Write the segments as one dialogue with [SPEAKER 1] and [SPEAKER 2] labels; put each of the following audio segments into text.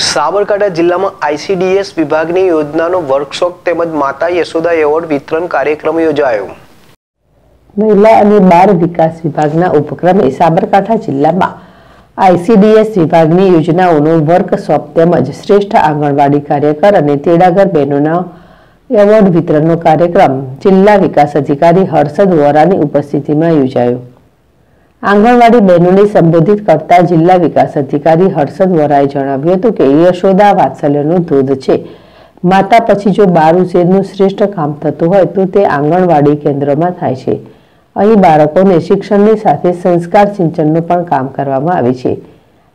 [SPEAKER 1] સાબરકાંઠા જિલ્લામાં આઈસીડીએસ વિભાગની યોજનાનો વર્કશોપ તેમજ માતા યશોદા એવોર્ડ વિતરણ કાર્યક્રમ યોજાયો.
[SPEAKER 2] મહિલા અને બાળ વિકાસ વિભાગના ઉપક્રમે સાબરકાંઠા જિલ્લામાં આઈસીડીએસ વિભાગની યોજનાઓનો વર્કશોપ તેમજ શ્રેષ્ઠ આંગણવાડી કાર્યકર અને તેડાગર બહેનોના એવોર્ડ વિતરણનો કાર્યક્રમ જિલ્લા વિકાસ અધિકારી હર્ષદ વોરાની ઉપસ્થિતિમાં યોજાયો. આંગણવાડી બહેનોને સંબોધિત કરતા જિલ્લા વિકાસ અધિકારી હર્ષદ વોરાએ જણાવ્યું હતું કે યશોદા વાત્સલ્યનું ધોધ છે. માતા પછી જો બાર ઉછેરનું શ્રેષ્ઠ કામ થતું હોય તો તે આંગણવાડી કેન્દ્રમાં થાય છે. અહીં બાળકોને શિક્ષણની સાથે સંસ્કાર સિંચનનું પણ કામ કરવામાં આવે છે.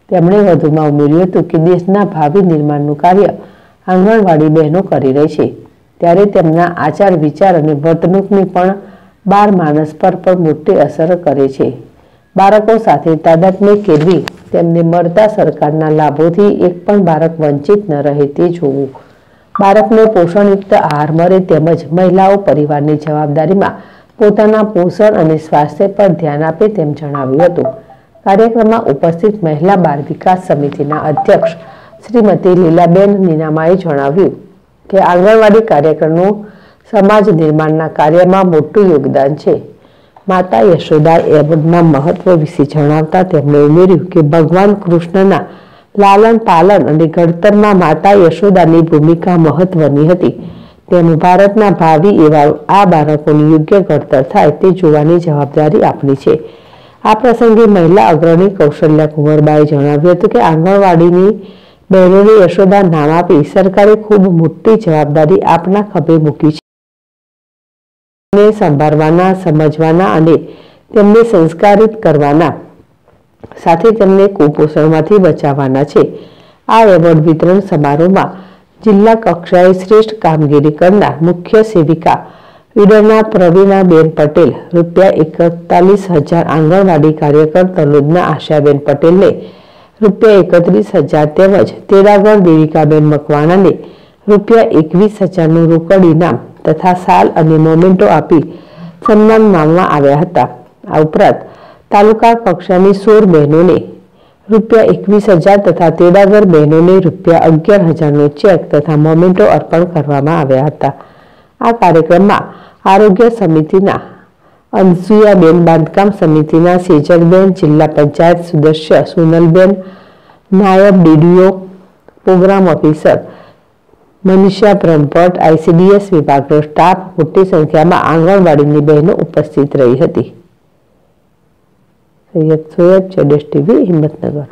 [SPEAKER 2] તેમણે વધુમાં ઉમેર્યું હતું કે દેશના ભાવિ નિર્માણનું કાર્ય આંગણવાડી બહેનો કરી રહી છે. ત્યારે તેમના આચાર વિચાર અને વર્તણૂકની પણ બાર માણસ પર પણ મોટી અસર કરે છે. બાળકો સાથે તાદાત્મ્ય કેળવી તેમને મળતા સરકારના લાભોથી એક પણ બાળક વંચિત ન રહે તે જોવું. બાળકને પોષણયુક્ત આહાર મળે તેમજ મહિલાઓ પરિવારની જવાબદારીમાં પોતાના પોષણ અને સ્વાસ્થ્ય પર ધ્યાન આપે તેમ જણાવ્યું હતું. કાર્યક્રમમાં ઉપસ્થિત મહિલા બાળ વિકાસ સમિતિના અધ્યક્ષ શ્રીમતી લીલાબેન નીનામાએ જણાવ્યું કે આંગણવાડી કાર્યક્રમનું સમાજ નિર્માણના કાર્યમાં મોટું યોગદાન છે. માતા યશોદા એવોર્ડના મહત્વ વિશે જણાવતા તેમણે ઉમેર્યું કે ભગવાન કૃષ્ણના લાલન પાલન અને ઘડતરમાં માતા યશોદાની ભૂમિકા મહત્વની હતી. તેમ ભારતના ભાવિ એવા આ બાળકોની યોગ્ય ઘડતર થાય તે જોવાની જવાબદારી આપણી છે. આ પ્રસંગે મહિલા અગ્રણી કૌશલ્યા કુંવરબાએ જણાવ્યું હતું કે આંગણવાડીની બહેનોને યશોદા નામ આપી સરકારે ખૂબ મોટી જવાબદારી આપના ખભે મૂકી છે. ને સંભાળવાના, સમજવાના અને તેમને સંસ્કારિત કરવાના સાથે તેમને કુપોષણમાંથી બચાવવાના છે. આ એવોર્ડ વિતરણ સમારોહમાં જિલ્લા કક્ષાએ શ્રેષ્ઠ કામગીરી કરનાર મુખ્ય સેવિકા ઈડરના પ્રવીણાબેન પટેલ, રૂપિયા એકતાલીસ હજાર આંગણવાડી કાર્યકર તલોદના આશાબેન પટેલને રૂપિયા એકત્રીસ હજાર તેમજ તેરાગઢ દેવિકાબેન મકવાણાને રૂપિયા એકવીસ હજારનું રોકડ ઇનામ તથા સાલ અને મોમેન્ટો આપી સન્માનવામાં આવ્યા હતા. આ ઉપરાંત તાલુકા કક્ષાની સોળ બહેનોને રૂપિયા એકવીસ હજાર તથા તેડાગર બહેનોને રૂપિયા અગિયાર હજારનો ચેક તથા મોમેન્ટો અર્પણ કરવામાં આવ્યા હતા. આ કાર્યક્રમમાં આરોગ્ય સમિતિના અનસુયાબેન બાંધકામ સમિતિના સેજલબેન, જિલ્લા પંચાયત સદસ્ય સુનલબેન, નાયબ DDO, programme officer Manisha Brahmbhatt ICDS વિભાગનો સ્ટાફ મોટી સંખ્યામાં આંગણવાડીની બહેનો ઉપસ્થિત રહી હતી. સૈયદ સોયબ ચેડેશ ટીવી હિંમતનગર.